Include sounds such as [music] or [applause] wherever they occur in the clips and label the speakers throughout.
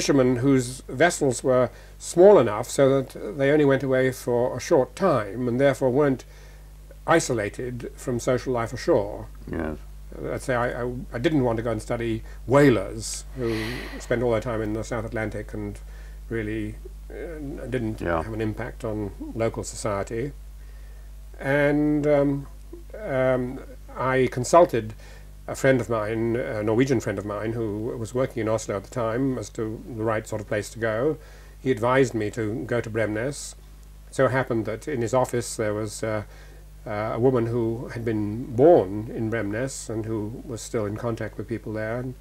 Speaker 1: fishermen whose vessels were small enough so that they only went away for a short time and therefore weren't isolated from social life ashore.
Speaker 2: Yes.
Speaker 1: Let's say I, I, I didn't want to go and study whalers who spend all their time in the South Atlantic and really uh, didn't
Speaker 2: Yeah.
Speaker 1: have an impact on local society. And um, um, I consulted a friend of mine, a Norwegian friend of mine, who was working in Oslo at the time as to the right sort of place to go. He advised me to go to Bremnes. So it happened that in his office there was uh, uh, a woman who had been born in Bremnes and who was still in contact with people there. And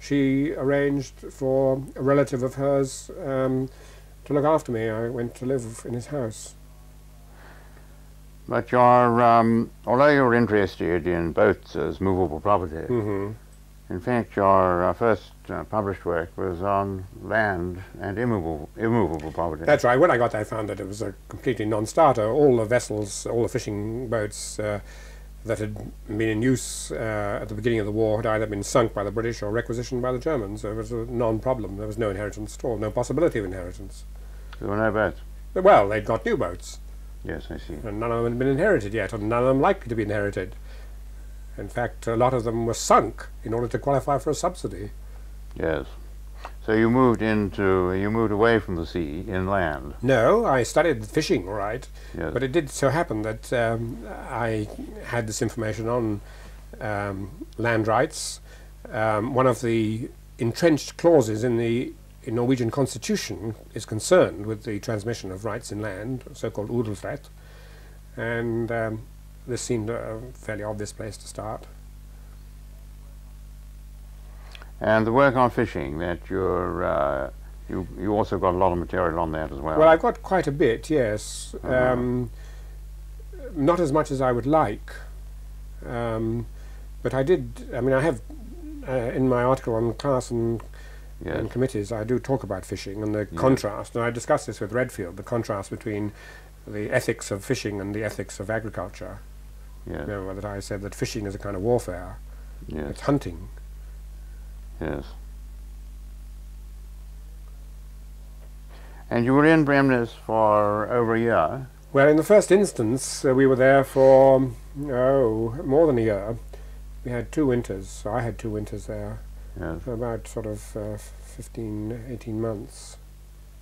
Speaker 1: she arranged for a relative of hers um, to look after me. I went to live in his house.
Speaker 2: But your, um, although you're interested in boats as movable property,
Speaker 1: hmm
Speaker 2: in fact your uh, first uh, published work was on land and immovable, immovable property.
Speaker 1: That's right. When I got there, I found that it was a completely non-starter. All the vessels, all the fishing boats uh, that had been in use uh, at the beginning of the war had either been sunk by the British or requisitioned by the Germans. So it was a non-problem. There was no inheritance at all, no possibility of inheritance.
Speaker 2: There were no boats.
Speaker 1: Well, they'd got new boats,
Speaker 2: Yes, I see.
Speaker 1: and none of them had been inherited yet, and none of them likely to be inherited. In fact, a lot of them were sunk in order to qualify for a subsidy.
Speaker 2: Yes. So you moved into, you moved away from the sea inland.
Speaker 1: No, I studied fishing, all right.
Speaker 2: Yes.
Speaker 1: But it did so happen that um, I had this information on um, land rights. Um, one of the entrenched clauses in the in Norwegian constitution is concerned with the transmission of rights in land, so-called odelsrett, and um, this seemed a fairly obvious place to start.
Speaker 2: And the work on fishing that you're, uh, you, you also got a lot of material on that as well.
Speaker 1: Well, I've got quite a bit, yes.
Speaker 2: Uh-huh.
Speaker 1: Um, not as much as I would like, um, but I did. I mean, I have uh, in my article on class and,
Speaker 2: yes.
Speaker 1: and committees. I do talk about fishing and the
Speaker 2: Yes.
Speaker 1: contrast, and I discussed this with Redfield. The contrast between the ethics of fishing and the ethics of agriculture.
Speaker 2: yes.
Speaker 1: Remember that I said that fishing is a kind of warfare.
Speaker 2: Yes.
Speaker 1: It's hunting.
Speaker 2: Yes. And you were in Bremnes for over a year.
Speaker 1: Well, in the first instance, uh, we were there for oh more than a year. We had two winters. So I had two winters there.
Speaker 2: Yes.
Speaker 1: for about sort of uh, 15, 18 months.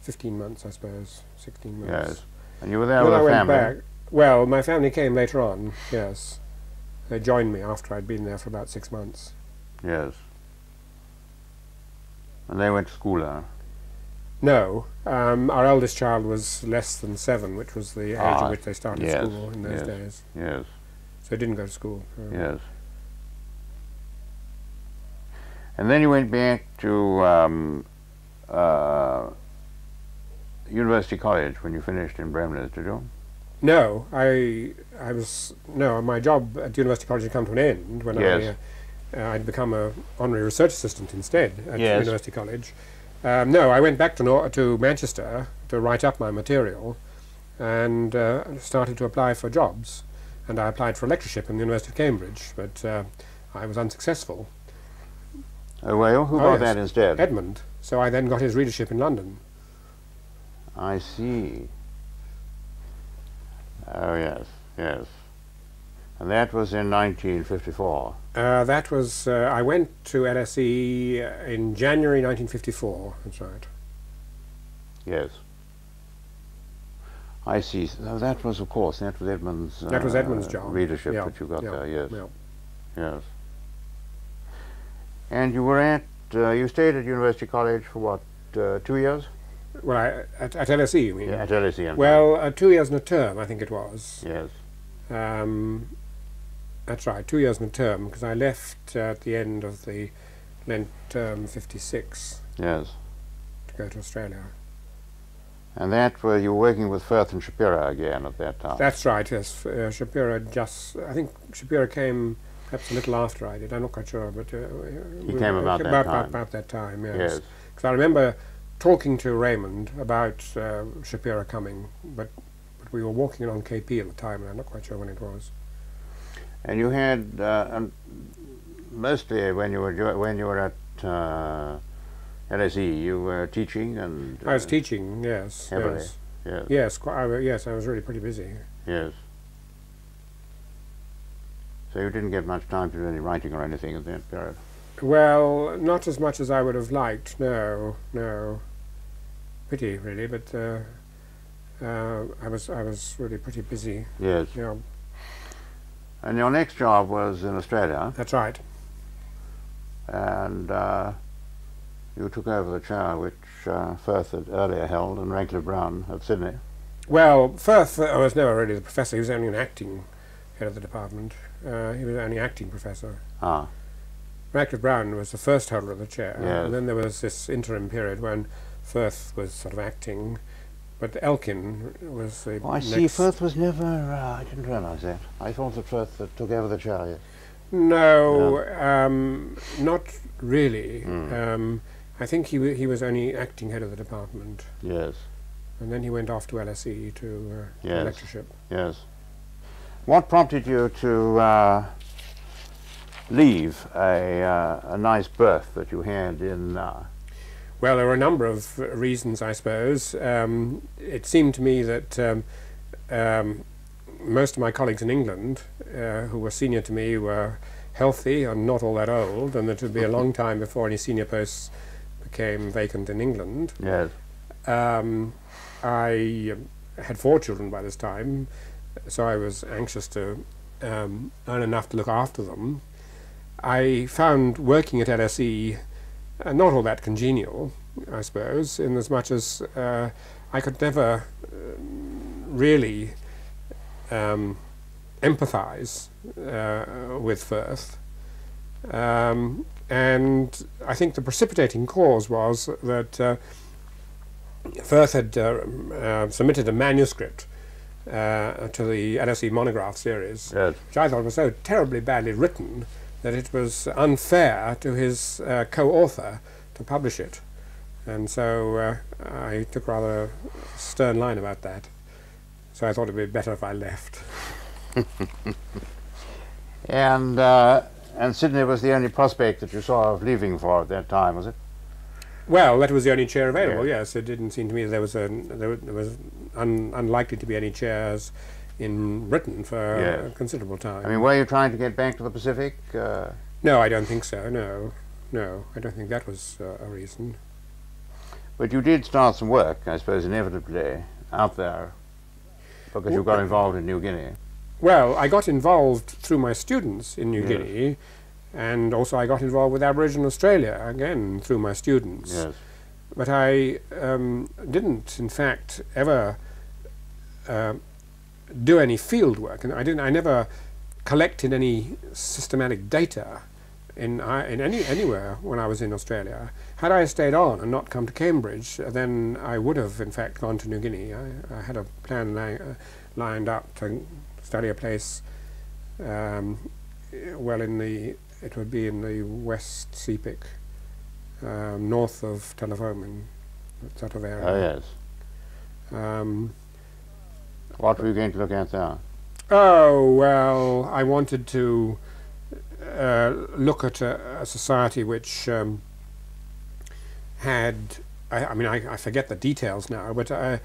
Speaker 1: 15 months, I suppose. 16 months.
Speaker 2: Yes. And you were there
Speaker 1: Then
Speaker 2: with
Speaker 1: I
Speaker 2: a
Speaker 1: went
Speaker 2: family.
Speaker 1: back. Well, my family came later on, yes. They joined me after I'd been there for about six months.
Speaker 2: Yes. And they went to school there.
Speaker 1: No, um, our eldest child was less than seven, which was the age
Speaker 2: Ah,
Speaker 1: at which they started
Speaker 2: yes,
Speaker 1: school in those
Speaker 2: yes.
Speaker 1: days.
Speaker 2: Yes.
Speaker 1: So he didn't go to school. uh,
Speaker 2: Yes. And then you went back to um, uh, University College when you finished in Bremnes, did you?
Speaker 1: No, I I was no. My job at University College had come to an end when
Speaker 2: Yes.
Speaker 1: I uh, I'd become a honorary research assistant instead at
Speaker 2: Yes.
Speaker 1: University College. Um, no, I went back to Nor- to Manchester to write up my material, and uh, started to apply for jobs. And I applied for a lectureship in the University of Cambridge, but uh, I was unsuccessful.
Speaker 2: Oh, well, who
Speaker 1: Oh,
Speaker 2: got
Speaker 1: yes.
Speaker 2: that instead?
Speaker 1: Edmund. So I then got his readership in London.
Speaker 2: I see. Oh, yes, yes. And that was in 1954.
Speaker 1: Uh, that was uh, I went to LSE uh, in January 1954. That's right.
Speaker 2: Yes. I see. So that was, of course, that was Edmund's.
Speaker 1: That was
Speaker 2: uh,
Speaker 1: Edmund's job.
Speaker 2: Readership
Speaker 1: Yeah,
Speaker 2: that you got
Speaker 1: yeah,
Speaker 2: there. Yes.
Speaker 1: yeah.
Speaker 2: Yes. And you were at. Uh, you stayed at University College for what? Uh, two years.
Speaker 1: Well, I, at, at LSE, you mean?
Speaker 2: Yeah, at LSE. I'm
Speaker 1: Well, uh, two years and a term, I think it was.
Speaker 2: Yes.
Speaker 1: Um, that's right, two years and a term, because I left uh, at the end of the Lent term 56
Speaker 2: Yes.
Speaker 1: to go to Australia.
Speaker 2: And that was you were working with Firth and Schapera again at that time.
Speaker 1: That's right, yes. Uh, Schapera just, I think Schapera came perhaps a little after I did, I'm not quite sure, but. Uh,
Speaker 2: He came about that
Speaker 1: about,
Speaker 2: time.
Speaker 1: About, that time, yes.
Speaker 2: yes.
Speaker 1: Because I remember talking to Raymond about uh, Schapera coming, but, but we were walking on KP at the time, and I'm not quite sure when it was.
Speaker 2: And you had uh, um, mostly when you were when you were at uh, LSE, you were teaching and...
Speaker 1: I was
Speaker 2: uh,
Speaker 1: teaching, yes.
Speaker 2: heavily.
Speaker 1: Yes,
Speaker 2: Yes,
Speaker 1: yes, I, yes, I was really pretty busy.
Speaker 2: yes. So you didn't get much time to do any writing or anything at that period?
Speaker 1: Well, not as much as I would have liked, no, no. Pity, really, but uh, uh, I was I was really pretty busy.
Speaker 2: Yes.
Speaker 1: Yeah,
Speaker 2: And your next job was in Australia,
Speaker 1: that's right.
Speaker 2: and uh, you took over the chair which uh, Firth had earlier held and Radcliffe Brown of Sydney.
Speaker 1: Well, Firth uh, was never really the professor. He was only an acting head of the department. Uh, he was only acting professor.
Speaker 2: Ah,
Speaker 1: Radcliffe Brown was the first holder of the chair,
Speaker 2: Yes.
Speaker 1: and then there was this interim period when Firth was sort of acting, but Elkin was the
Speaker 2: oh, I see. Firth was never. Uh, I didn't realise that. I thought that Firth took over the chair. Yes.
Speaker 1: No, um, not really.
Speaker 2: Mm.
Speaker 1: Um, I think he he was only acting head of the department,
Speaker 2: Yes.
Speaker 1: and then he went off to LSE to uh,
Speaker 2: Yes.
Speaker 1: lectureship.
Speaker 2: Yes. What prompted you to uh, leave a, uh, a nice berth that you had in? Uh,
Speaker 1: Well, there were a number of reasons, I suppose. Um, it seemed to me that um, um, most of my colleagues in England, uh, who were senior to me, were healthy and not all that old, and that it would be a long time before any senior posts became vacant in England.
Speaker 2: yes.
Speaker 1: Um, I had four children by this time, so I was anxious to um, earn enough to look after them. I found working at LSE uh, not all that congenial, I suppose, in as much as uh, I could never um, really um, empathize uh, with Firth. Um, and I think the precipitating cause was that uh, Firth had uh, um, uh, submitted a manuscript uh, to the LSE monograph series,
Speaker 2: Yes.
Speaker 1: which I thought was so terribly badly written that it was unfair to his uh, co-author to publish it. And so uh, I took rather a stern line about that. So I thought it would be better if I left. [laughs]
Speaker 2: And uh, and Sydney was the only prospect that you saw of leaving for at that time, was it?
Speaker 1: Well, that was the only chair available.
Speaker 2: Yeah.
Speaker 1: Yes, it didn't seem to me there was a there, there was un, unlikely to be any chairs in Britain for
Speaker 2: Yeah.
Speaker 1: a considerable time.
Speaker 2: I mean, were you trying to get back to the Pacific? Uh,
Speaker 1: no, I don't think so. No, no, I don't think that was uh, a reason.
Speaker 2: but you did start some work, I suppose, inevitably out there, because you got involved in New Guinea.
Speaker 1: Well, I got involved through my students in New
Speaker 2: Yes.
Speaker 1: Guinea, and also I got involved with Aboriginal Australia again through my students.
Speaker 2: Yes.
Speaker 1: But I um, didn't, in fact, ever uh, do any field work, and I didn't. I never collected any systematic data in I, in any anywhere when I was in Australia. Had I stayed on and not come to Cambridge, then I would have, in fact, gone to New Guinea. I, I had a plan li- uh, lined up to study a place. Um, well, in the it would be in the West Sepik, um, north of Telefomin, that sort of area.
Speaker 2: Oh, yes.
Speaker 1: Um,
Speaker 2: What were you going to look at there?
Speaker 1: oh well, I wanted to uh, look at a, a society which um, had. I, I mean, I, I forget the details now, but I,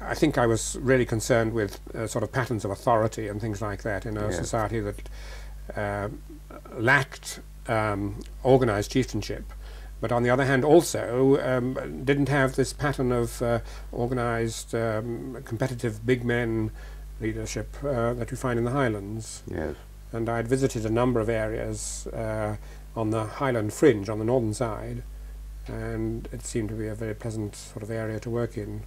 Speaker 1: I think I was really concerned with uh, sort of patterns of authority and things like that in a
Speaker 2: Yes.
Speaker 1: society that uh, lacked um, organized chieftainship. But on the other hand, also um, didn't have this pattern of uh, organized, um, competitive big men leadership uh, that you find in the Highlands.
Speaker 2: Yes.
Speaker 1: And I'd visited a number of areas uh, on the Highland fringe, on the northern side, and it seemed to be a very pleasant sort of area to work in.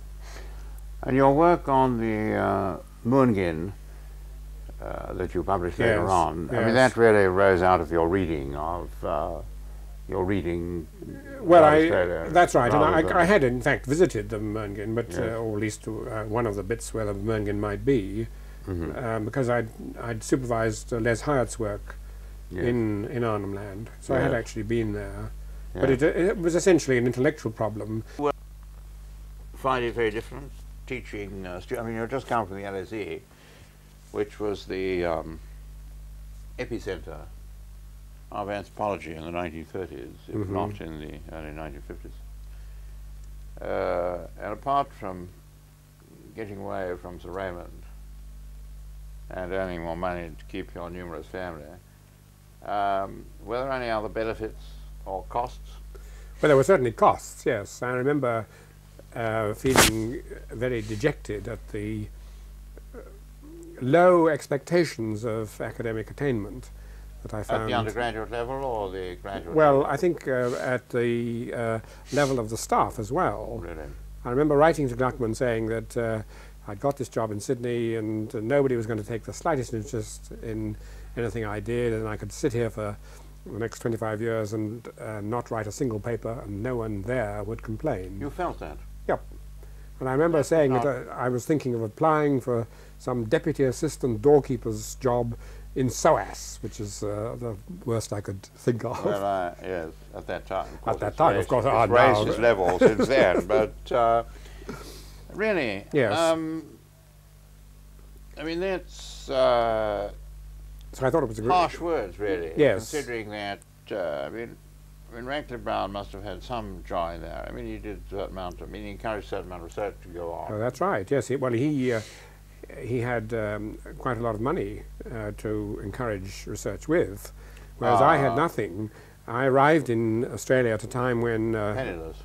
Speaker 2: And your work on the uh, Murngin uh, that you published later
Speaker 1: Yes,
Speaker 2: on, I mean, that really arose out of your reading of uh, your reading.
Speaker 1: Well, I, that's right, and I, I had in fact visited the Murngin, but
Speaker 2: Yes.
Speaker 1: uh, or at least uh, one of the bits where the Murngin might be,
Speaker 2: Mhm.
Speaker 1: um, because I'd I'd supervised uh, Les Hiatt's work
Speaker 2: Yes.
Speaker 1: in in Arnhem Land, so I had actually been there. But
Speaker 2: Yes.
Speaker 1: it, it was essentially an intellectual problem.
Speaker 2: find it very different teaching. Uh, I mean, you just come from the LSE, which was the um, epicenter of anthropology in the 1930s, if
Speaker 1: Mhm.
Speaker 2: not in the early 1950s. Uh, and apart from getting away from Sir Raymond and earning more money to keep your numerous family, um, were there any other benefits or costs?
Speaker 1: Well, there were certainly costs, yes. I remember uh, feeling very dejected at the low expectations of academic attainment that I found.
Speaker 2: At the undergraduate level or the graduate
Speaker 1: Well,
Speaker 2: level?
Speaker 1: I think uh, at the uh, level of the staff as well.
Speaker 2: Really?
Speaker 1: I remember writing to Gluckman saying that uh, I'd got this job in Sydney and uh, nobody was going to take the slightest interest in anything I did, and I could sit here for the next 25 years and uh, not write a single paper, and no one there would complain.
Speaker 2: You felt that?
Speaker 1: And I remember saying that I was thinking of applying for some deputy assistant doorkeeper's job in SOAS, which is uh, the worst I could think of.
Speaker 2: Well, uh, yes, at that time. Of course,
Speaker 1: that time, of course,
Speaker 2: it's
Speaker 1: ah,
Speaker 2: raised its level since then. [laughs] But uh, really,
Speaker 1: Yes.
Speaker 2: Um, I mean, that's uh,
Speaker 1: so I thought it was a
Speaker 2: harsh words, really.
Speaker 1: Yes.
Speaker 2: Considering that, uh, I mean, I mean, Radcliffe Brown must have had some joy there. I mean, he did a certain amount. Of, I mean, he encouraged a certain amount of research to go on.
Speaker 1: Oh, that's right. Yes. He, well, he uh, he had um, quite a lot of money uh, to encourage research with, whereas I had
Speaker 2: Ah.
Speaker 1: nothing. I arrived in Australia at a time when, uh,
Speaker 2: Penniless.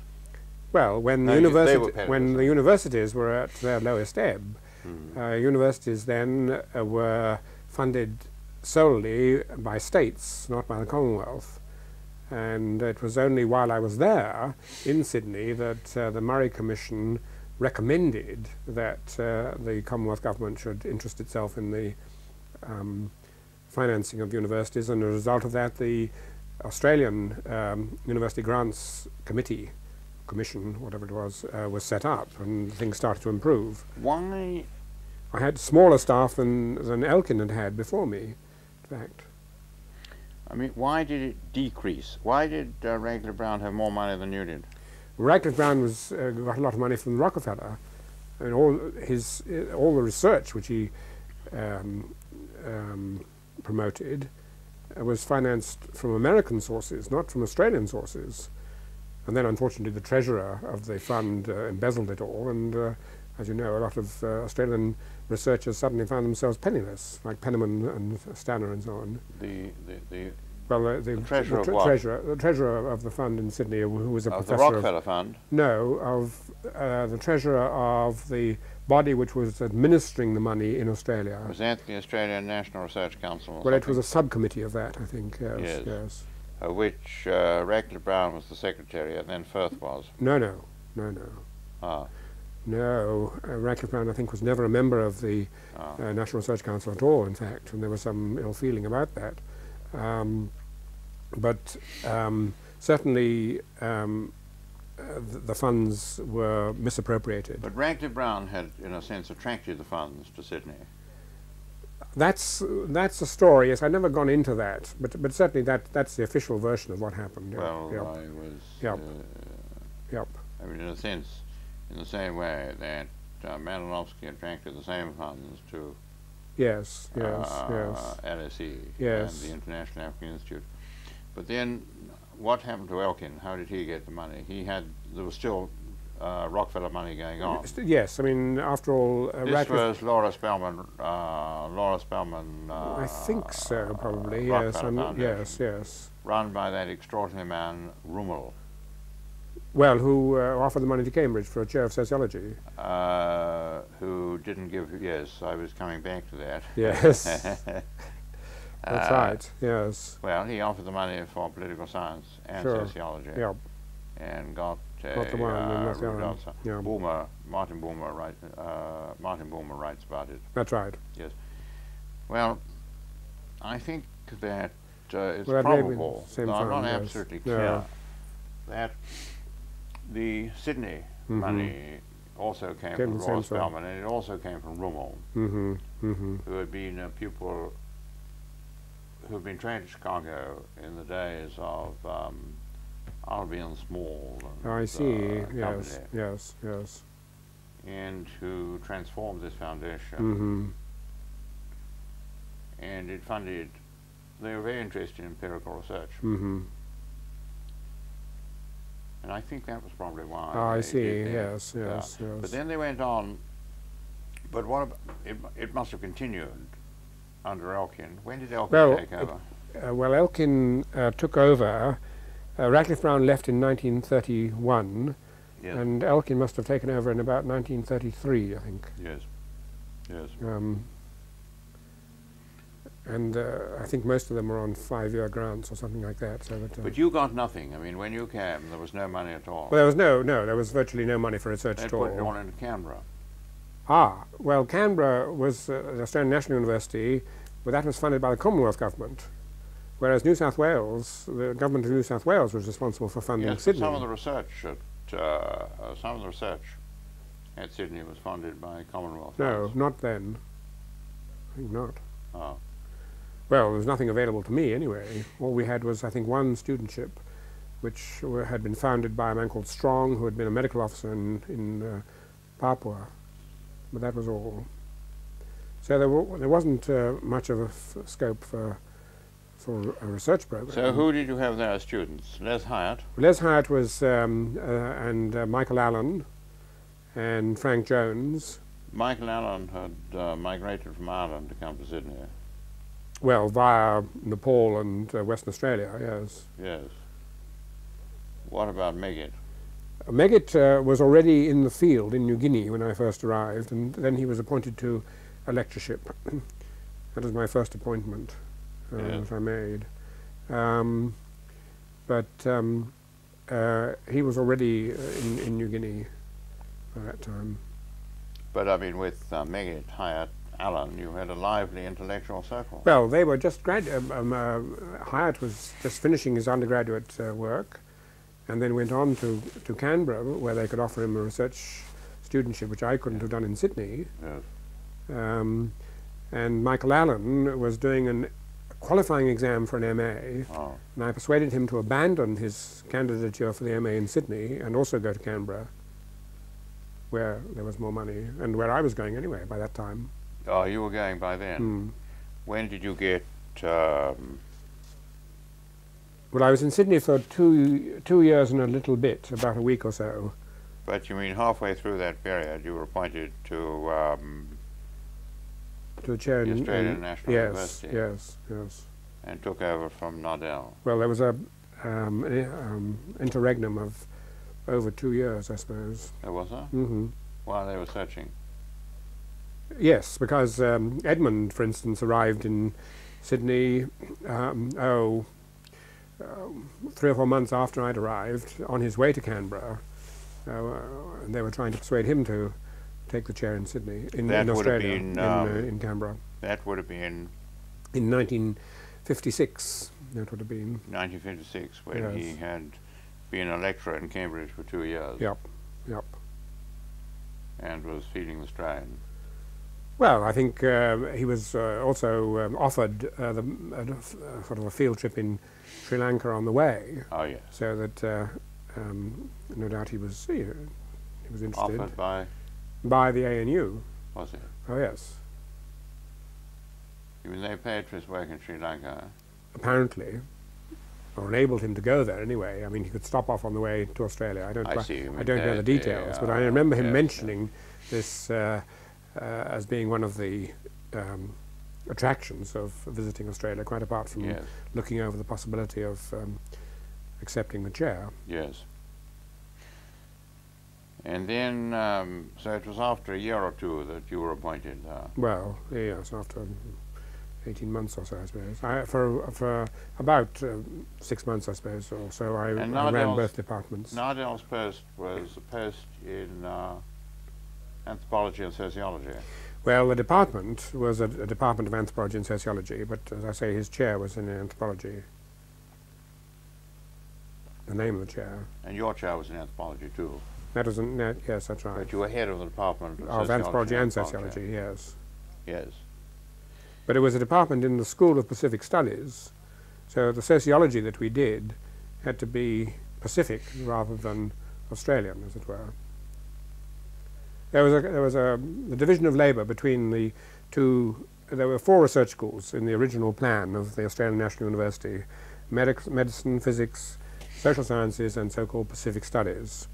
Speaker 1: well, when
Speaker 2: No,
Speaker 1: the
Speaker 2: they
Speaker 1: when the universities were at their lowest ebb.
Speaker 2: Hmm.
Speaker 1: Uh, universities then uh, were funded solely by states, not by the Commonwealth. And it was only while I was there in Sydney that uh, the Murray Commission recommended that uh, the Commonwealth government should interest itself in the um, financing of universities, and as a result of that, the Australian um, University Grants Committee, Commission, whatever it was, uh, was set up, and things started to improve.
Speaker 2: Why?
Speaker 1: I had smaller staff than, than Elkin had had before me, in fact.
Speaker 2: I mean, why did it decrease? Why did uh, Brown have more money than you did?
Speaker 1: Radcliffe Brown was, uh, got a lot of money from Rockefeller, and all his uh, all the research which he um, um, promoted uh, was financed from American sources, not from Australian sources. And then, unfortunately, the treasurer of the fund uh, embezzled it all, and uh, as you know, a lot of uh, Australian researchers suddenly found themselves penniless, like Penniman and Stanner and so on.
Speaker 2: The the, the
Speaker 1: Well, the, the,
Speaker 2: The treasurer of
Speaker 1: tre- treasurer, the treasurer of the fund in Sydney, who was a
Speaker 2: of the
Speaker 1: professor of
Speaker 2: Rockefeller Fund.
Speaker 1: no, of uh, the treasurer of the body which was administering the money in Australia.
Speaker 2: Was that the Australian National Research Council? or
Speaker 1: Well, it was a subcommittee of that, I think. Yes,
Speaker 2: Yes.
Speaker 1: yes.
Speaker 2: of which uh, Radcliffe Brown was the secretary, and then Firth was.
Speaker 1: No, no, no, no,
Speaker 2: Ah,
Speaker 1: no. Uh, Radcliffe Brown, I think, was never a member of the
Speaker 2: ah.
Speaker 1: uh, National Research Council at all. In fact, and there was some ill feeling about that. Um, but um, certainly, um, uh, th- the funds were misappropriated.
Speaker 2: But Radcliffe Brown had, in a sense, attracted the funds to Sydney.
Speaker 1: That's that's a story. Yes, I've never gone into that, but but certainly that that's the official version of what happened. Yeah,
Speaker 2: Well,
Speaker 1: yeah,
Speaker 2: I was.
Speaker 1: Yep.
Speaker 2: Uh,
Speaker 1: Yep.
Speaker 2: I mean, in a sense, in the same way that uh, Malinowski attracted the same funds to
Speaker 1: yes, yes,
Speaker 2: uh,
Speaker 1: yes.
Speaker 2: LSE
Speaker 1: Yes.
Speaker 2: and the International African Institute. But then, what happened to Elkin? How did he get the money? He had there was still uh, Rockefeller money going on.
Speaker 1: Yes, I mean, after all, uh,
Speaker 2: This
Speaker 1: Radcliffe.
Speaker 2: was Laura Spelman. Uh, Laura Spelman. Uh,
Speaker 1: I think so, probably.
Speaker 2: uh,
Speaker 1: yes,
Speaker 2: Rockefeller
Speaker 1: I'm,
Speaker 2: Foundation,
Speaker 1: yes, yes.
Speaker 2: Run by that extraordinary man Ruml,
Speaker 1: Well, who uh, offered the money to Cambridge for a chair of sociology?
Speaker 2: uh, who didn't give. Yes, I was coming back to that.
Speaker 1: Yes, [laughs] that's
Speaker 2: Uh,
Speaker 1: right. Yes,
Speaker 2: Well, he offered the money for political science and
Speaker 1: Sure.
Speaker 2: sociology,
Speaker 1: yeah,
Speaker 2: and got a
Speaker 1: Got the one
Speaker 2: uh.
Speaker 1: Yeah.
Speaker 2: Bulmer, Martin Bulmer, write, uh, Martin Bulmer writes about it.
Speaker 1: that's right. Yes.
Speaker 2: Well, I think that uh, it's
Speaker 1: Well, that may have been
Speaker 2: probable, though I'm not
Speaker 1: yes.
Speaker 2: absolutely
Speaker 1: Yeah.
Speaker 2: that the Sydney
Speaker 1: Mhm.
Speaker 2: money also came,
Speaker 1: Came
Speaker 2: from
Speaker 1: Samsung.
Speaker 2: Spelman, and it also came from Ruml,
Speaker 1: Mm-hmm. Mm-hmm.
Speaker 2: who had been a pupil who had been trained in Chicago in the days of um, Albion Small. And,
Speaker 1: I see.
Speaker 2: uh,
Speaker 1: yes, yes, yes.
Speaker 2: and who transformed this foundation.
Speaker 1: Mm-hmm.
Speaker 2: and it funded, they were very interested in empirical research. And I think that was probably why.
Speaker 1: Ah, I see.
Speaker 2: did that.
Speaker 1: Yes,
Speaker 2: Yeah.
Speaker 1: yes, yes.
Speaker 2: But then they went on. But what about, it, it must have continued under Elkin. When did Elkin
Speaker 1: Well,
Speaker 2: take over?
Speaker 1: Uh, well, Elkin uh, took over. Uh, Radcliffe Brown left in 1931,
Speaker 2: yes.
Speaker 1: and Elkin must have taken over in about 1933, I think.
Speaker 2: yes. Yes.
Speaker 1: Um, and uh, I think most of them were on five-year grants or something like that. So that, uh,
Speaker 2: But you got nothing. I mean, when you came, there was no money at all.
Speaker 1: well, there was no, no, there was virtually no money for research
Speaker 2: they
Speaker 1: at
Speaker 2: put you
Speaker 1: all.
Speaker 2: into Canberra.
Speaker 1: Ah, well, Canberra was uh, the Australian National University, but that was funded by the Commonwealth government, whereas New South Wales, the government of New South Wales was responsible for funding
Speaker 2: Yes,
Speaker 1: Sydney.
Speaker 2: some of the research at uh, uh, some of the research at Sydney was funded by Commonwealth.
Speaker 1: no,
Speaker 2: funds.
Speaker 1: not then. I think not.
Speaker 2: Oh,
Speaker 1: Well, there was nothing available to me anyway. All we had was, I think, one studentship, which were, had been founded by a man called Strong, who had been a medical officer in, in uh, Papua. But that was all. So there, there wasn't uh, much of a f- scope for for a research program.
Speaker 2: so who did you have there as students? Les Hiatt.
Speaker 1: Les Hiatt was, um, uh, and uh, Michael Allen, and Frank Jones.
Speaker 2: Michael Allen had uh, migrated from Ireland to come to Sydney.
Speaker 1: Well, via Nepal and uh, Western Australia, yes.
Speaker 2: Yes. What about Meggitt?
Speaker 1: Meggitt uh, was already in the field in New Guinea when I first arrived, and then he was appointed to a lectureship. [clears throat] that was my first appointment uh,
Speaker 2: Yeah.
Speaker 1: that I made. Um, but um, uh, he was already uh, in, in New Guinea by that time.
Speaker 2: But I mean, with uh, Meggitt, Hiatt, Allen, you had a lively intellectual circle.
Speaker 1: Well, they were just grad. Um, um, uh, Hiatt was just finishing his undergraduate uh, work, and then went on to to Canberra, where they could offer him a research studentship, which I couldn't have done in Sydney.
Speaker 2: Yes.
Speaker 1: Um, and Michael Allen was doing an qualifying exam for an MA,
Speaker 2: Oh,
Speaker 1: and I persuaded him to abandon his candidature for the MA in Sydney and also go to Canberra, where there was more money, and where I was going anyway by that time.
Speaker 2: Oh, you were going by then.
Speaker 1: Hmm.
Speaker 2: When did you get? Um,
Speaker 1: Well, I was in Sydney for two two years and a little bit, about a week or so.
Speaker 2: but you mean halfway through that period, you were appointed to um,
Speaker 1: To a chair
Speaker 2: The
Speaker 1: in,
Speaker 2: Australian National
Speaker 1: yes,
Speaker 2: University.
Speaker 1: yes, yes.
Speaker 2: and took over from Nadel.
Speaker 1: Well, there was a um, an, um, interregnum of over two years, I suppose.
Speaker 2: There was there?
Speaker 1: hmm
Speaker 2: While they were searching.
Speaker 1: Yes, because um, Edmund, for instance, arrived in Sydney. Um, oh, um, three or four months after I'd arrived, on his way to Canberra, uh, and they were trying to persuade him to take the chair in Sydney, in,
Speaker 2: That
Speaker 1: in
Speaker 2: would have
Speaker 1: Australia,
Speaker 2: been,
Speaker 1: in, uh,
Speaker 2: um,
Speaker 1: in Canberra,
Speaker 2: That would have been
Speaker 1: in 1956. That would have been.
Speaker 2: 1956 when he had been a lecturer in Cambridge for two years
Speaker 1: Yep, yep.
Speaker 2: and was feeling the strain.
Speaker 1: Well, I think uh, he was uh, also um, offered uh, the, uh, uh, sort of a field trip in Sri Lanka on the way,
Speaker 2: Oh yes.
Speaker 1: so that uh, um, no doubt he was he, he was interested
Speaker 2: Offered by
Speaker 1: by the ANU.
Speaker 2: was it?
Speaker 1: Oh yes,
Speaker 2: I mean, they paid for his work in Sri Lanka.
Speaker 1: apparently, or enabled him to go there anyway. I mean, he could stop off on the way to Australia. I don't
Speaker 2: I see.
Speaker 1: I don't know the details, but I remember him
Speaker 2: yes,
Speaker 1: mentioning this uh, uh, as being one of the um, attractions of visiting Australia, quite apart from
Speaker 2: Yes.
Speaker 1: looking over the possibility of um, accepting the chair.
Speaker 2: Yes. And then, um, so it was after a year or two that you were appointed. Uh,
Speaker 1: Well, yes, after 18 months or so, I suppose. I, for for about uh, six months, I suppose, or so, I, I ran both departments.
Speaker 2: Nadel's post was a post in uh, anthropology and sociology.
Speaker 1: Well, the department was a, a department of anthropology and sociology, but as I say, his chair was in anthropology. The name of the chair.
Speaker 2: And your chair was in anthropology too.
Speaker 1: That was, an, that, yes, that's right.
Speaker 2: But you were head of the department of,
Speaker 1: Of
Speaker 2: sociology
Speaker 1: anthropology and
Speaker 2: anthropology.
Speaker 1: sociology, yes.
Speaker 2: Yes.
Speaker 1: But it was a department in the School of Pacific Studies, so the sociology that we did had to be Pacific rather than Australian, as it were. There was a, there was a the division of labour between the two. There were four research schools in the original plan of the Australian National University: medic, medicine, physics, social sciences and so-called Pacific studies.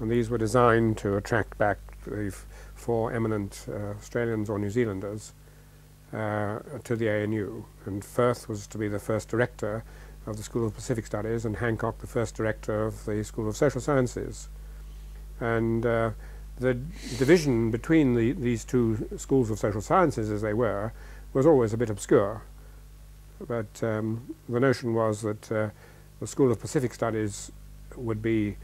Speaker 1: And these were designed to attract back the four eminent uh, Australians or New Zealanders uh, to the ANU. And Firth was to be the first director of the School of Pacific Studies and Hancock the first director of the School of Social Sciences. And uh, the division between the, these two schools of social sciences as they were was always a bit obscure. But um, the notion was that uh, the School of Pacific Studies would be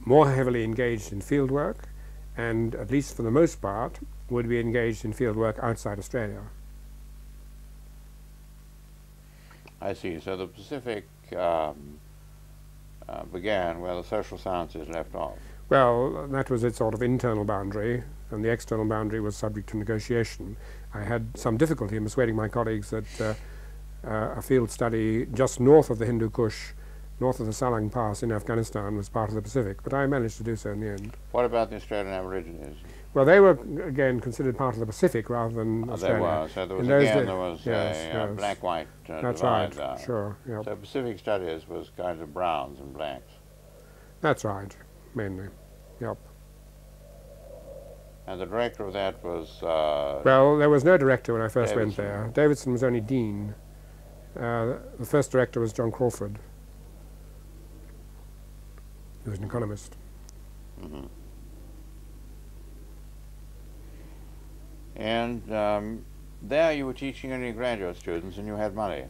Speaker 1: more heavily engaged in field work and, at least for the most part, would be engaged in field work outside Australia.
Speaker 2: I see. So the Pacific um, uh, began where the social sciences left off.
Speaker 1: Well, that was its sort of internal boundary, and the external boundary was subject to negotiation. I had some difficulty in persuading my colleagues that uh, uh, a field study just north of the Hindu Kush, north of the Salang Pass in Afghanistan, was part of the Pacific, but I managed to do so in the end.
Speaker 2: What about the Australian Aborigines?
Speaker 1: Well, they were again considered part of the Pacific rather than
Speaker 2: Oh,
Speaker 1: Australia.
Speaker 2: they were. So there was
Speaker 1: In
Speaker 2: again there was
Speaker 1: yes,
Speaker 2: a uh,
Speaker 1: yes.
Speaker 2: black-white uh,
Speaker 1: That's
Speaker 2: divide
Speaker 1: right.
Speaker 2: there.
Speaker 1: Sure. Yep.
Speaker 2: So Pacific Studies was kind of browns and blacks,
Speaker 1: That's right. Mainly. Yep.
Speaker 2: and the director of that was uh,
Speaker 1: Well, there was no director when I first went there. Davidson was only dean. Uh, the first director was John Crawford. He was an economist.
Speaker 2: mhm. and um, there you were teaching only graduate students, and you had money,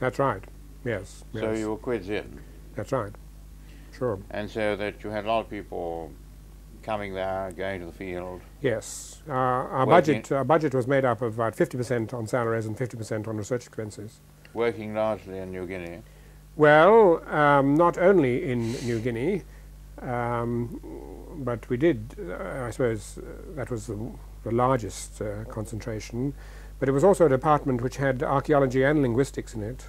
Speaker 1: That's right. Yes.
Speaker 2: so
Speaker 1: yes.
Speaker 2: you were quids in,
Speaker 1: That's right. Sure.
Speaker 2: and so that you had a lot of people coming there, going to the field.
Speaker 1: Yes. Uh, our budget our budget was made up of about 50% on salaries and 50% on research expenses.
Speaker 2: working largely in New Guinea.
Speaker 1: Well, um, not only in New Guinea, um, but we did, uh, I suppose, uh, that was the, the largest uh, concentration, but it was also a department which had archaeology and linguistics in it.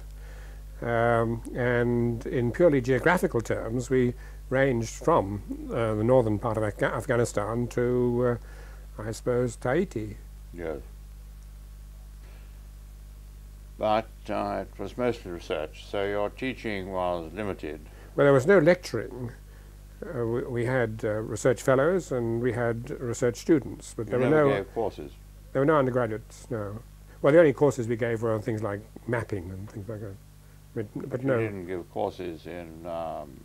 Speaker 1: Um, and in purely geographical terms, we ranged from uh, the northern part of Afga- Afghanistan to, uh, I suppose, Tahiti.
Speaker 2: Yes. But uh, it was mostly research, so your teaching was limited.
Speaker 1: Well, there was no lecturing. Uh, we, we had uh, research fellows and we had research students, but
Speaker 2: You
Speaker 1: there were no
Speaker 2: gave courses.
Speaker 1: there were no undergraduates. No. Well, the only courses we gave were on things like mapping and things like that. But, but
Speaker 2: you
Speaker 1: no,
Speaker 2: didn't give courses in um,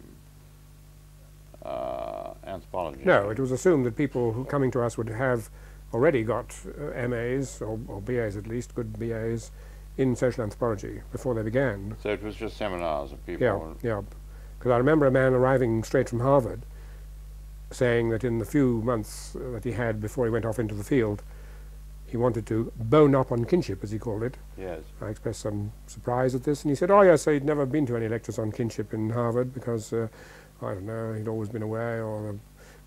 Speaker 2: uh, anthropology.
Speaker 1: no. It was assumed that people who coming to us would have already got uh, MAs or, or BAs at least, good BAs in social anthropology before they began.
Speaker 2: So it was just seminars of people.
Speaker 1: Yeah, yeah. Because I remember a man arriving straight from Harvard saying that in the few months uh, that he had before he went off into the field, he wanted to bone up on kinship, as he called it.
Speaker 2: Yes.
Speaker 1: I expressed some surprise at this, and he said, "Oh yes, he'd never been to any lectures on kinship in Harvard because uh, I don't know, he'd always been away, or the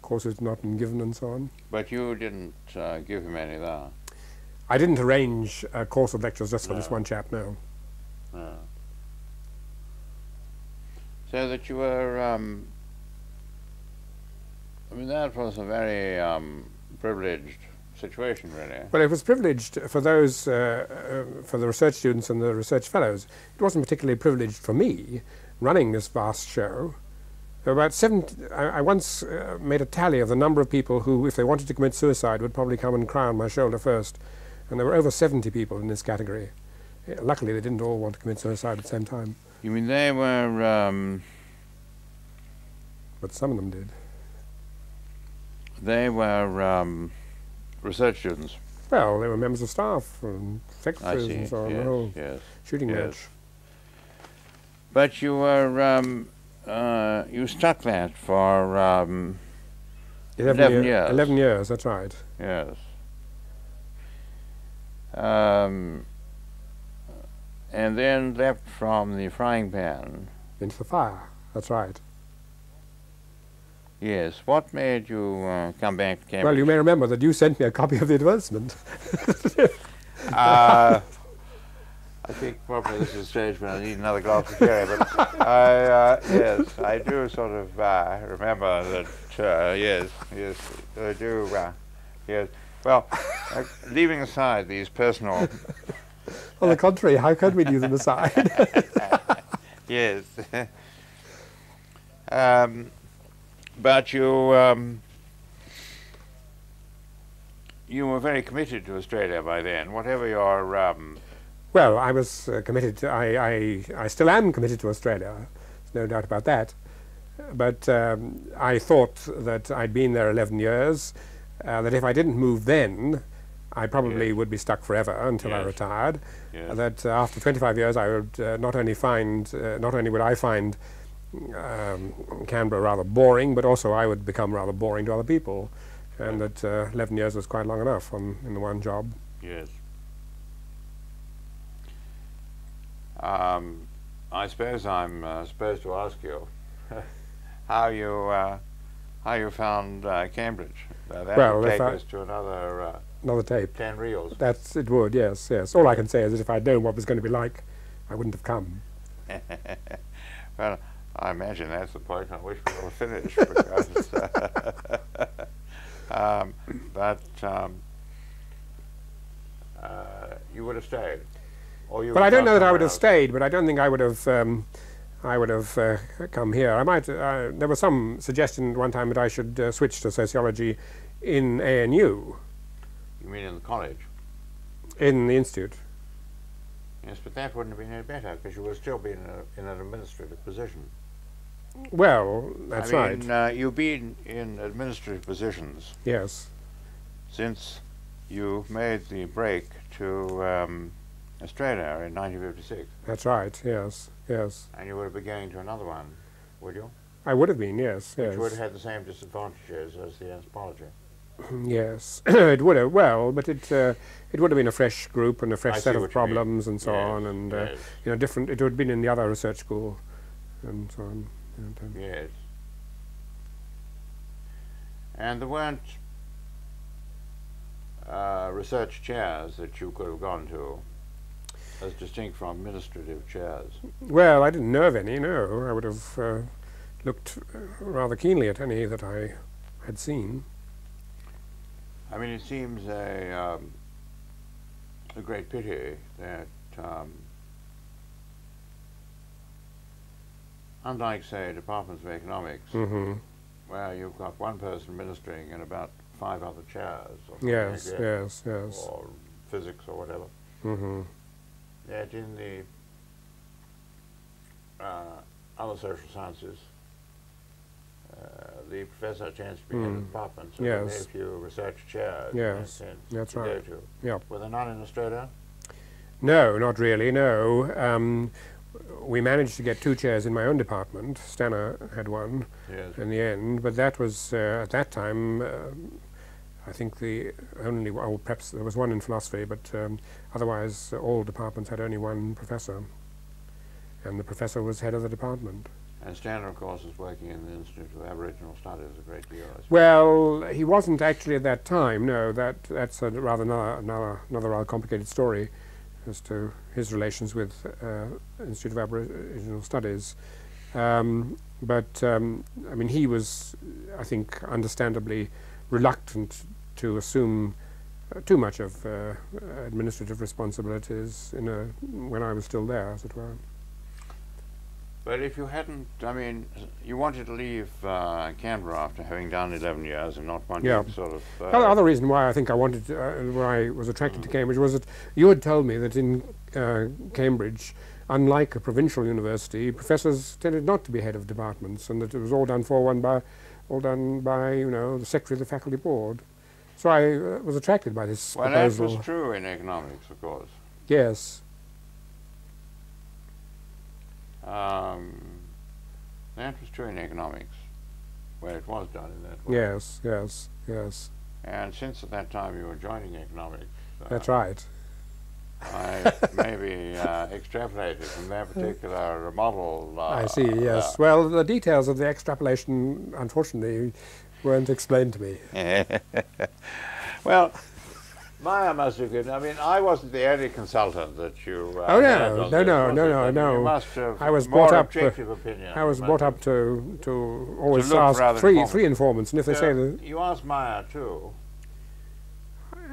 Speaker 1: courses had not been given, and so on."
Speaker 2: But you didn't uh, give him any of that?
Speaker 1: I didn't arrange a course of lectures just for this one chap. No.
Speaker 2: No. So that you were, um, I mean, that was a very um, privileged situation, really.
Speaker 1: Well, it was privileged for those, uh, uh, for the research students and the research fellows. It wasn't particularly privileged for me running this vast show. There were about seven. I, I once uh, made a tally of the number of people who, if they wanted to commit suicide, would probably come and cry on my shoulder first, and there were over 70 people in this category. Uh, Luckily, they didn't all want to commit suicide at the same time,
Speaker 2: You mean they were, um,
Speaker 1: but some of them did.
Speaker 2: they were um, research students?
Speaker 1: Well, they were members of staff and secretaries and so on. the
Speaker 2: yes,
Speaker 1: whole
Speaker 2: yes.
Speaker 1: shooting
Speaker 2: yes.
Speaker 1: match.
Speaker 2: But you were, um, uh, you stuck that for, um, 11
Speaker 1: year-
Speaker 2: years.
Speaker 1: 11 years. That's right.
Speaker 2: yes. Um, and then left from the frying pan.
Speaker 1: Into the fire. That's right.
Speaker 2: Yes. What made you uh, come back to Cambridge?
Speaker 1: Well, you may remember that you sent me a copy of the advertisement. [laughs]
Speaker 2: Uh, I think probably this is a stage when I need another glass of sherry, but I, uh, yes, I do sort of uh, remember that, uh, yes, yes, I do, uh, yes. Well, uh, leaving aside these personal,
Speaker 1: On the contrary, how could we leave them aside? [laughs]
Speaker 2: yes, [laughs] Um, but you um, you were very committed to Australia by then. Whatever your um,
Speaker 1: Well, I was uh, committed. To, I, I, I still am committed to Australia. There's no doubt about that. But um, I thought that I'd been there 11 years. Uh, that if I didn't move then, I probably
Speaker 2: Yes.
Speaker 1: would be stuck forever until I retired.
Speaker 2: Yes.
Speaker 1: That uh, after 25 years, I would uh, not only find, uh, not only would I find um, Canberra rather boring, but also I would become rather boring to other people. And that uh, 11 years was quite long enough on, in the one job.
Speaker 2: Yes. Um, I suppose I'm uh, supposed to ask you [laughs] how you uh, how you found uh, Cambridge. Uh, that
Speaker 1: Well,
Speaker 2: would take us to another uh,
Speaker 1: Another tape.
Speaker 2: ten reels.
Speaker 1: That's it would, yes, yes. All I can say is that if I'd known what it was going to be like, I wouldn't have come. [laughs]
Speaker 2: well, I imagine that's the point on which we will finish because. [laughs] um, but um, uh, you would have stayed.
Speaker 1: But I don't know that I would have stayed. But I don't think I would have. Um, I would have uh, come here. I might. Uh, there was some suggestion at one time that I should uh, switch to sociology in ANU,
Speaker 2: You mean in the college?
Speaker 1: in the institute.
Speaker 2: Yes, but that wouldn't have been any better because you would still be in, a, in an administrative position.
Speaker 1: Well, that's
Speaker 2: I
Speaker 1: right.
Speaker 2: mean, uh, you've been in administrative positions
Speaker 1: Yes,
Speaker 2: since you made the break to um, Australia in 1956,
Speaker 1: that's right. Yes, yes.
Speaker 2: and you would have been going to another one, would you?
Speaker 1: I would have been. Yes,
Speaker 2: Which
Speaker 1: yes.
Speaker 2: would have had the same disadvantages as the anthropology. [clears throat]
Speaker 1: Yes, [clears throat] it would have. Well, but it uh, it would have been a fresh group and a fresh
Speaker 2: I
Speaker 1: set of
Speaker 2: what you mean.
Speaker 1: problems and so
Speaker 2: Yes,
Speaker 1: on, and uh, you know, different. It would have been in the other research school, and so on. And, um,
Speaker 2: yes. And there weren't uh, research chairs that you could have gone to, as distinct from administrative chairs.
Speaker 1: Well, I didn't know of any. No, I would have uh, looked uh, rather keenly at any that I had seen.
Speaker 2: I mean, it seems a um, a great pity that, um, unlike, say, departments of economics,
Speaker 1: hmm
Speaker 2: where you've got one person ministering in about five other chairs, or
Speaker 1: Yes, yes, yes.
Speaker 2: or physics or whatever,
Speaker 1: hmm
Speaker 2: that in the uh, other social sciences, uh, the professor tends to be
Speaker 1: Mm.
Speaker 2: department, so there are
Speaker 1: Yes.
Speaker 2: very few research chairs in
Speaker 1: Yes, that's right.
Speaker 2: to.
Speaker 1: Yep.
Speaker 2: Were there none in Australia?
Speaker 1: No, not really. No. Um, we managed to get two chairs in my own department. Stanner had one
Speaker 2: Yes.
Speaker 1: in the end, but that was uh, at that time. um I think the only oh, perhaps there was one in philosophy, but um, otherwise uh, all departments had only one professor, and the professor was head of the department.
Speaker 2: And Stanner, of course, is working in the Institute of Aboriginal Studies a great deal.
Speaker 1: Well, he wasn't actually at that time. No, that that's a rather another another, another rather complicated story as to his relations with uh, Institute of Aboriginal Studies. Um, but um, I mean, he was, I think, understandably reluctant to assume uh, too much of uh, administrative responsibilities in a, when I was still there, as it were.
Speaker 2: But if you hadn't, I mean, you wanted to leave uh, Canberra after having done 11 years and not wanting
Speaker 1: Yeah.
Speaker 2: to sort of. Uh,
Speaker 1: The other reason why I think I wanted, to, uh, why I was attracted to Cambridge was that you had told me that in uh, Cambridge, unlike a provincial university, professors tended not to be head of departments, and that it was all done for one by, all done by you know the secretary of the faculty board. So I uh, was attracted by this
Speaker 2: well, that was true in economics, of course.
Speaker 1: yes,
Speaker 2: Um, that was true in economics, where it was done in that way.
Speaker 1: yes, yes, yes.
Speaker 2: And since at that time you were joining economics, uh,
Speaker 1: That's right.
Speaker 2: I [laughs] maybe uh, extrapolated from that particular model. Uh,
Speaker 1: I see. Yes. Well, the details of the extrapolation, unfortunately, weren't explained to me. [laughs]
Speaker 2: well, Meyer must have given. I mean, I wasn't the only consultant that you. Uh,
Speaker 1: Oh, no, no,
Speaker 2: this,
Speaker 1: no, no,
Speaker 2: it?
Speaker 1: no,
Speaker 2: I
Speaker 1: no.
Speaker 2: You must have
Speaker 1: I was brought up, uh,
Speaker 2: objective opinion.
Speaker 1: I was brought up to to always
Speaker 2: look
Speaker 1: ask three
Speaker 2: informative.
Speaker 1: three informants, and if they say
Speaker 2: Uh,
Speaker 1: that
Speaker 2: you asked Meyer too.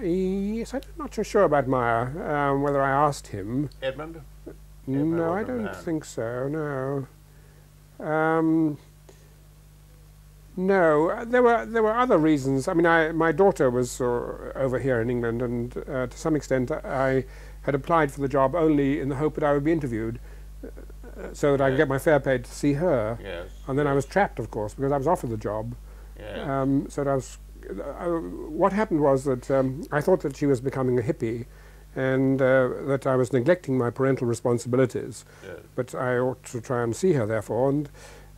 Speaker 1: yes, I'm not so sure about Meyer. Um, whether I asked him,
Speaker 2: Edmund.
Speaker 1: no, I don't think so. No. Um, No, there were there were other reasons. I mean, I, my daughter was uh, over here in England, and uh, to some extent, I had applied for the job only in the hope that I would be interviewed, uh, so that I could get my fare paid to see her.
Speaker 2: Yes.
Speaker 1: And then I was trapped, of course, because I was offered the job.
Speaker 2: Yes.
Speaker 1: Um, so that I was. Uh, what happened was that um, I thought that she was becoming a hippie, and uh, that I was neglecting my parental responsibilities.
Speaker 2: yes.
Speaker 1: But I ought to try and see her, therefore, and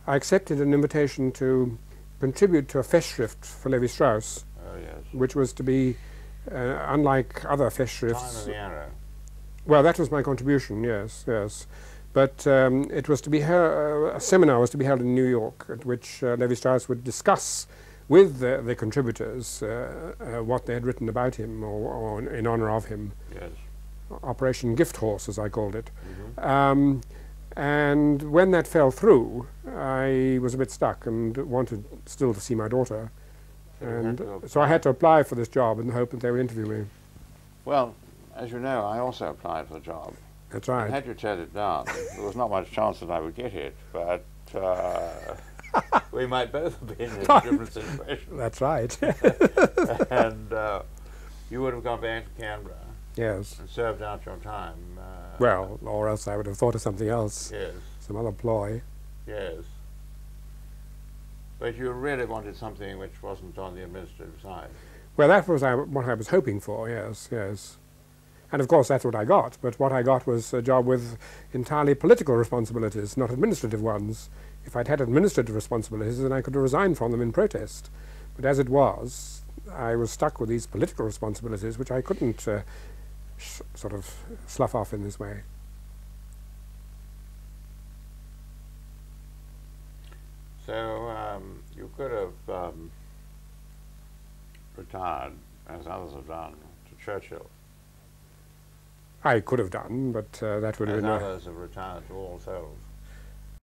Speaker 1: I accepted an invitation to contribute to a Festschrift for Levi Strauss,
Speaker 2: Oh, yes.
Speaker 1: which was to be, uh, unlike other Festschrifts.
Speaker 2: of the arrow.
Speaker 1: Well, that was my contribution, yes, yes. But um, it was to be uh, a seminar was to be held in New York, at which uh, Levi Strauss would discuss with the, the contributors uh, uh, what they had written about him or, or in, honor of him.
Speaker 2: Yes.
Speaker 1: Operation Gift Horse, as I called it.
Speaker 2: Mhm.
Speaker 1: Um, and when that fell through, I was a bit stuck and wanted still to see my daughter.
Speaker 2: So you had
Speaker 1: And so I had to apply for this job in the hope that they would interview me.
Speaker 2: Well, as you know, I also applied for the job.
Speaker 1: That's
Speaker 2: And
Speaker 1: right.
Speaker 2: Had you turned it down, there was not much chance that I would get it, but uh, [laughs] we might both have been in a different situation.
Speaker 1: That's right. [laughs] [laughs]
Speaker 2: and uh, you would have gone back to Canberra
Speaker 1: yes.
Speaker 2: and served out your time. Uh,
Speaker 1: Well, or else I would have thought of something else,
Speaker 2: Yes,
Speaker 1: some other ploy.
Speaker 2: yes. But you really wanted something which wasn't on the administrative side.
Speaker 1: Well, that was I, what I was hoping for, yes, yes. And of course, that's what I got. But what I got was a job with entirely political responsibilities, not administrative ones. If I'd had administrative responsibilities, then I could have resigned from them in protest. But as it was, I was stuck with these political responsibilities, which I couldn't uh, sort of slough off in this way.
Speaker 2: So um, you could have um, retired, as others have done, to Churchill,
Speaker 1: I could have done, but uh, that would have been.
Speaker 2: Others have retired to All Souls.